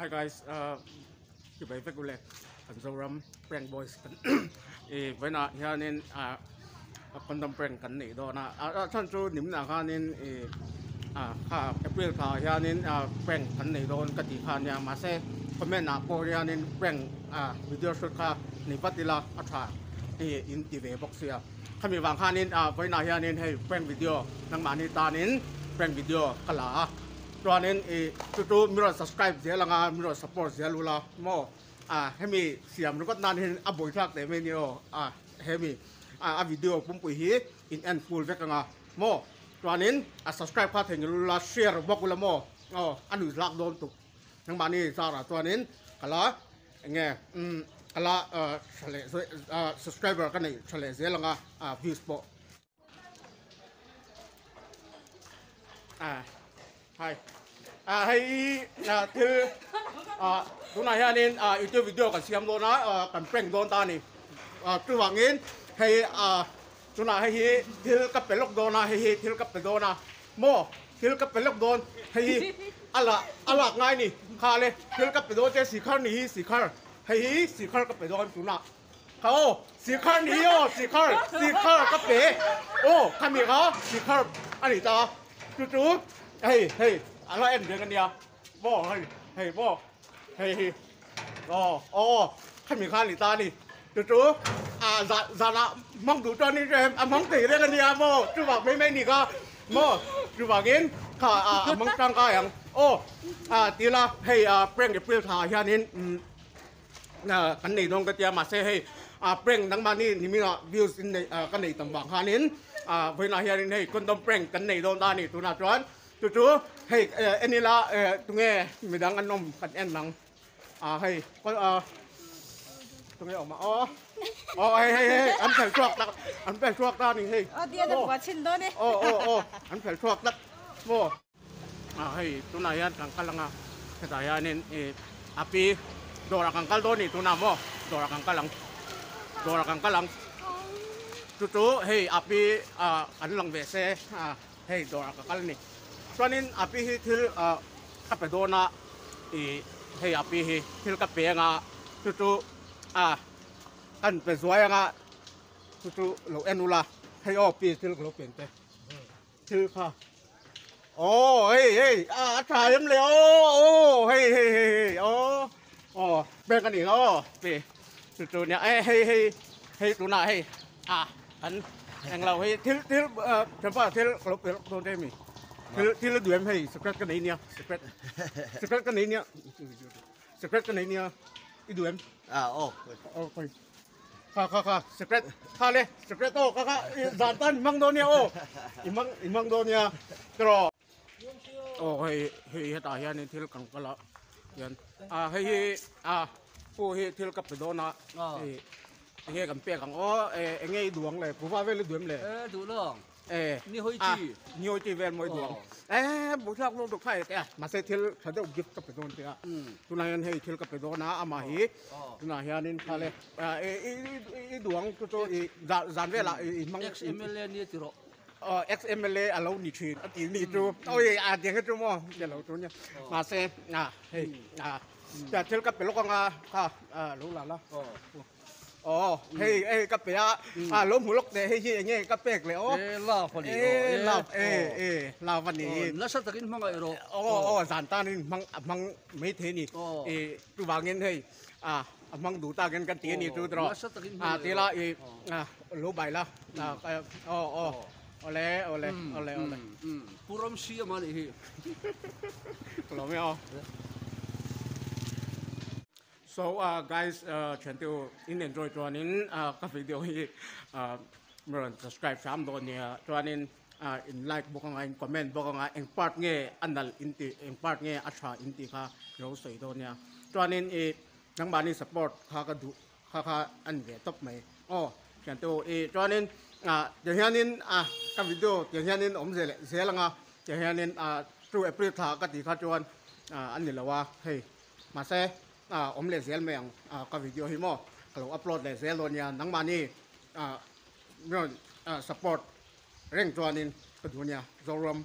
Hi guys, uh, chụp bài với cô lệ, cần dâu ram, prank boys, cần, eh, với nè, hiện nên, à, con đâm prank cần này đó na, à, thân chú niệm là hiện nên, eh, à, ha, April thà hiện nên, à, prank cần này đó, cái gì hiện nhà mà sẽ comment na, cô hiện nên prank, à, video shoot ha, này bắt đi là, à, thà, eh, in TV box ya, kami vang hiện nên, à, với nè hiện nên, hey, prank video, nang mani ta nên, prank video, kala, ตั tuanen e tu tu miro subscribe je langa miro support dễ luôn lula mo à hemi siam nó có nan hin a à, boi thak để me ni o à hemi à a video pum pui hi in end full vek nga mo tuanen à subscribe phát kha luôn lula share bok lula mo o anu lak dom tu nang ba ni sa ra tuanen kala nge um kala chale subscriber kan ni chale je à views po à. ระตัวนี้กะละเงี้ยอืมกะละเอ่อเฉลยอ่า subscriber กันนี่เฉลยเสียละงาอ่า views ปอ่า Hai. À hay à thứ à lúc này ha nên à YouTube video cần xem luôn á à cần prank luôn ta này à từ hoàng yên hay à lúc này hay thứ cấp bể lốc đồn à hay thứ cấp bể đồn à mò thứ cấp bể lốc đồn hay ala ala ngay nè khá lên thứ cấp bể đồn 这是看你是看hay是看cấp bể đồn chúng nào เขาสีข้างนี้โอ้สีข้างสีข้างก็เป๋โอ้ทำมีเขาสีข้างอันนี้ต่อจู่ๆ 헤이 hey, hey, 엔 hey, hey. Oh, oh, 뭐 헤이 헤이 어어 ta 따니 chú à dạ dạ là mong đủ cho anh cho em. À mong tỷ đấy cái gì à mô chú bảo mấy mấy nị ca. Mô chú bảo nghiên khả à, à mong trang ca hằng Oh, à tí là hey, à bring ừ. cái phiêu thả hiền nên à cái này đông cái tiệm mà xe hey, à bring đằng mà này thì mình à views in này à cái này tầm bảng hà nên à với là hiền nên hay con đông bring cái này đông ta nị tụi nào chuẩn chú chú, hey enila tunge midang anom kan en lang ah hey kon ah tunge oma oh oh hey hey hey an phel truck tak an phel truck ta ni hey. Oh dia dah buat sin do ni oh oh oh anh phải chuộc tak mo à, hey tu na yan kang này anh nên, api dora kang kal do ni tu na mo dora kang kalang dora kang kalang tu tu hey api ah an lang vese ah hey dora kang kal ni ส่วนนี้อภิฮิทิลอ่าขับไปโดนอะอีเฮียอภิฮิทิลกับเปียงอะจู่ๆอ่าอันเป็นสวยอะจู่ๆเราเอ็นุลาให้ออกปีทิลเรเปลี่ยนไปทิลค่ะโอ้เฮ้ยเฮ้ยอ่าถ่ายยังเลยโอ้โอ้เฮ้ยเฮ้ยเฮ้ยโอ้โอ้เป็นกันอีกโอ้ปีจู่ๆเนี่ยเอ้เฮ้ยเฮ้ยเฮ้ยดูหน้าเฮ้ยอะอัน anh lâu thì thiếu thiếu chẳng phải thiếu lúc lúc đây mình ที่เราเป็นโดนได้มีที่ที่เราดูเอ็มเฮ้ยสเปรดกันไหนเนี่ยสเปรดสเปรดกันไหนเนี่ยสเปรดกันไหนเนี่ยอีดูเอ็ม À, ồ, โอ้ไปค่ะค่ะค่ะสเปรดค่ะเลยสเปรดโต้ค่ะค่ะจานตันมังโดนเนี่ยโอ้อีมังอีมังโดนเนี่ยตรอ โอ้เฮ้ยเฮ้ยตาเฮียนี่ที่กันก็ละยันอ่าเฮ้ยอ่าผู้เฮ้ยที่กับไปโดนนะเฮ้ยเฮ้ยกันเปียกันอ๋อเอ้เงี้ยดวงเลยผู้ว่าเวลดวงเลย ê, đủ lòng. เอ้ นี่เฮ้ย อ่ะ จี้ นี่เฮ้ยจีเวนมวยดวง 예. 니 허이지. 니 허이지 왜 뭐이도. 에, 무슨 놈도 파야 돼. 마세 틸 저도 기프트 빼도 온대야. 누나연 헤이 틸 빼도 나 아마히. 누나연인 팔에. 에, 이 두왕 그저 이 잔벨라 이 망 MLA 니 들어. 어, XMLA 알로 니트. 이 니트. 어이 아 대게 좀 뭐. 내가 좀 마세 나 헤이. 아. 자, 틸 빼로 건가. 가. 아, 로라라. 어. 哦，嘿，哎，个别啊，啊，老母六的，嘿，嘿，嘿，个别嘞，哦，老粉哩，哎，老，哎，哎，老粉哩，那是这个忙个咯，哦哦，咱当呢忙忙没天呢，哎，都忙人嘿，啊，忙都打人个天呢，都得咯，啊，对啦，哎，啊，老白啦，啊，哦哦。Oleh, oleh, oleh, oleh. Hmm. Puram siya man ihi. Kalau mau. So uh, guys, uh, chuyện tiêu. In enjoy cho nên uh, các video hi uh, meron subscribe xem amdo niya cho nên uh, in like bo nga in comment bo nga in part nghe anh inti in part nghe nge in ti ka ro soi do niya cho nên e nang bani support kha ka du kha kha an ve top mai oh chuyển từ e cho nên à giờ hiện nên à các video giờ hiện nên ông sẽ sẽ là nga giờ hiện nên à true April thà các tỷ khá cho anh. À anh là wa hey mà xe à om le zel meng à video hi mo kalau upload le zel on ya nang mani à support reng chuanin ka dunia zoram